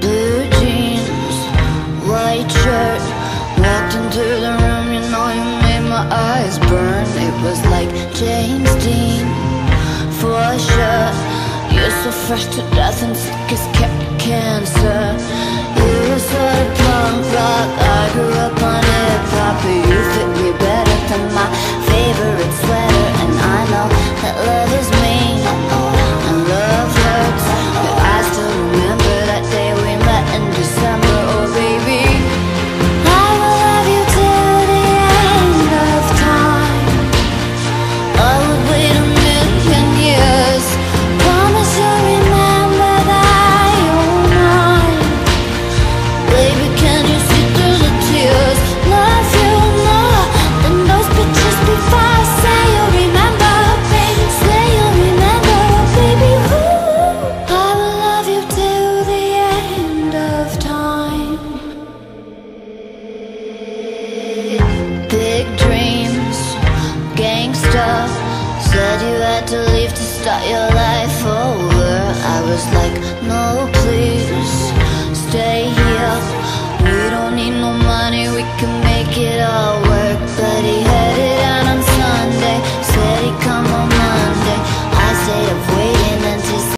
Blue jeans, white shirt. Walked into the room, you know you made my eyes burn. It was like James Dean, for sure. You're so fresh to death and sick as cat cans. Said you had to leave to start your life